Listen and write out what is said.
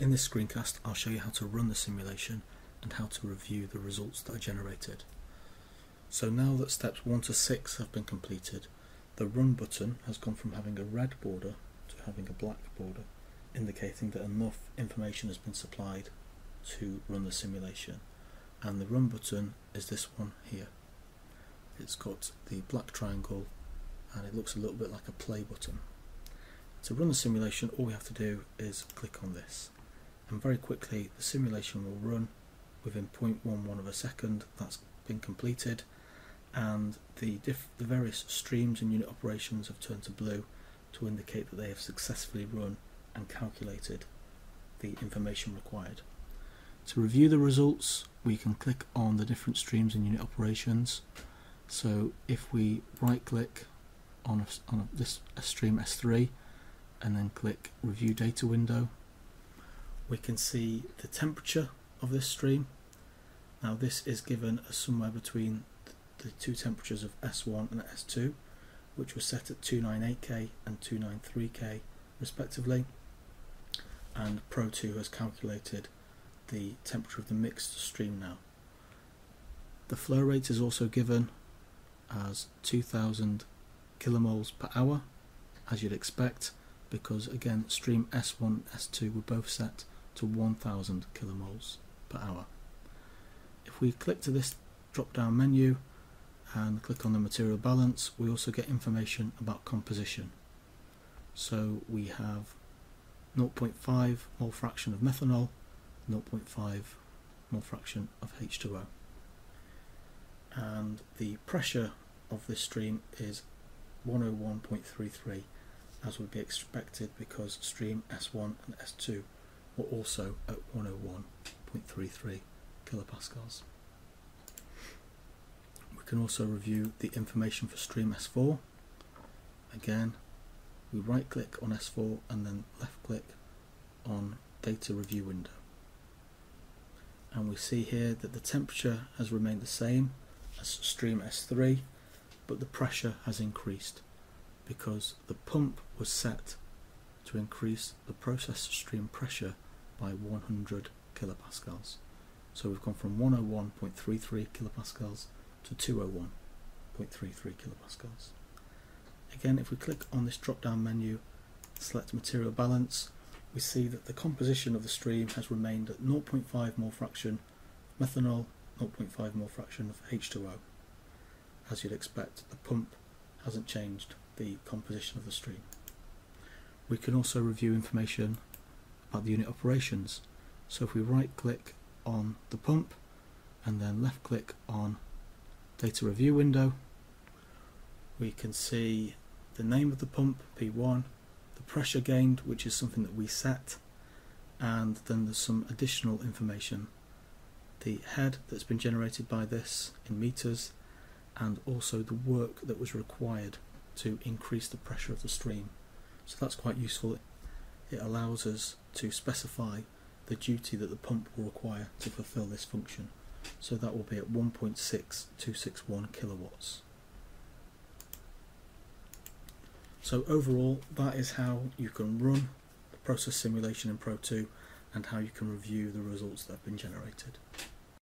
In this screencast I'll show you how to run the simulation and how to review the results that are generated. So now that steps 1 to 6 have been completed, the run button has gone from having a red border to having a black border, indicating that enough information has been supplied to run the simulation. And the run button is this one here. It's got the black triangle and it looks a little bit like a play button. To run the simulation all we have to do is click on this and very quickly the simulation will run within 0.11 of a second. That's been completed. And the, the various streams and unit operations have turned to blue to indicate that they have successfully run and calculated the information required. To review the results we can click on the different streams and unit operations. So if we right click on, a, on a, this a stream S3 and then click review data window we can see the temperature of this stream. Now this is given as somewhere between the two temperatures of S1 and S2 which was set at 298K and 293K respectively and PRO/II has calculated the temperature of the mixed stream now. The flow rate is also given as 2000 kilomoles per hour as you'd expect because again stream S1 and S2 were both set to 1000 kilomoles per hour. If we click to this drop down menu and click on the material balance we also get information about composition. So we have 0.5 mole fraction of methanol, 0.5 mole fraction of H2O. And the pressure of this stream is 101.33 as would be expected because stream S1 and S2 also at 101.33 kilopascals. We can also review the information for stream S4. Again, we right click on S4 and then left click on data review window. And we see here that the temperature has remained the same as stream S3, but the pressure has increased because the pump was set to increase the process stream pressure by 100 kilopascals. So we've gone from 101.33 kilopascals to 201.33 kilopascals. Again, if we click on this drop down menu, select material balance, we see that the composition of the stream has remained at 0.5 mole fraction methanol, 0.5 mole fraction of H2O. As you'd expect, the pump hasn't changed the composition of the stream. We can also review information about the unit operations. So if we right click on the pump and then left click on data review window, we can see the name of the pump, P1, the pressure gained, which is something that we set, and then there's some additional information. The head that's been generated by this in meters, and also the work that was required to increase the pressure of the stream. So that's quite useful it allows us to specify the duty that the pump will require to fulfill this function. So that will be at 1.6261 kilowatts. So overall, that is how you can run the process simulation in PRO/II and how you can review the results that have been generated.